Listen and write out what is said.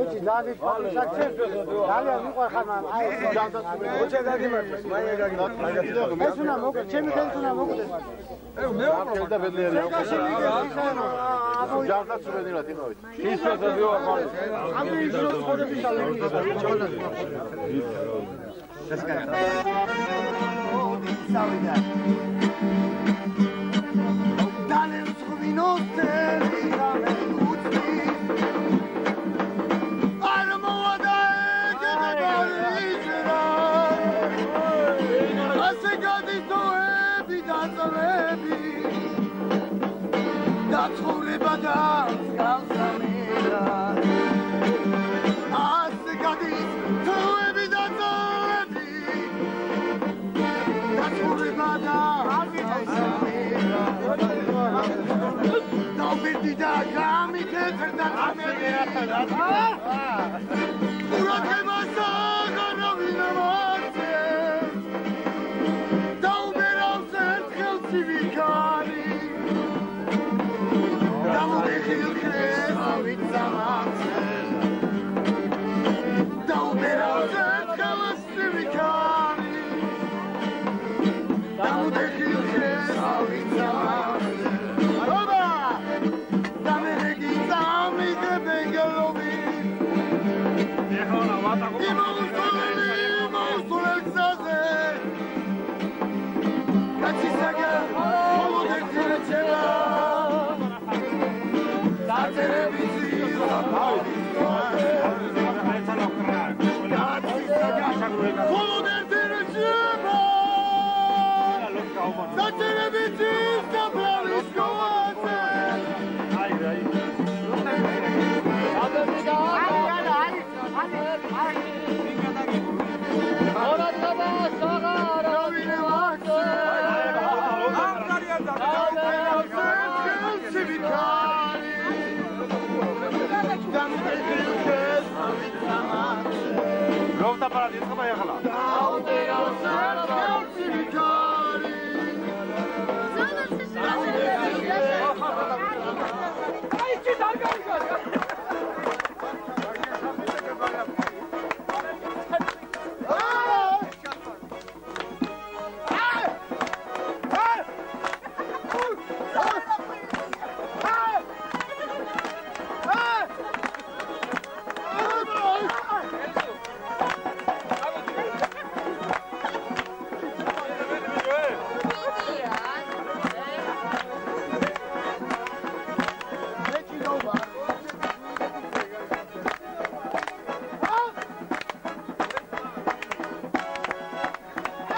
ოჩი ნაგის ფალისაკზე ძალიან მიყვარხარ მაგრამ აი ოჩა გაგიმართოს მაია გაგიმართოს ეს უნდა მოგვდეს ჩემი ხელით უნდა მოგვდეს ეო მე ვარ და ბედლერი ჯარდაც უბედნილად იმავით ის ფეთები ვარ ამ ისროს ხოდები შალენგი ეს კარგია ოდი წავიდა ცხოვრება და გავსამერა ასე გადის თვეები და თვეები და ცხოვრება და გავსამერა და ვერდი და გამიქეთრდა კაცისაგან მხოლოდ ერთი რეცევა დაწერები ძილა თავის 罗塔巴拉迪斯卡麦加拉。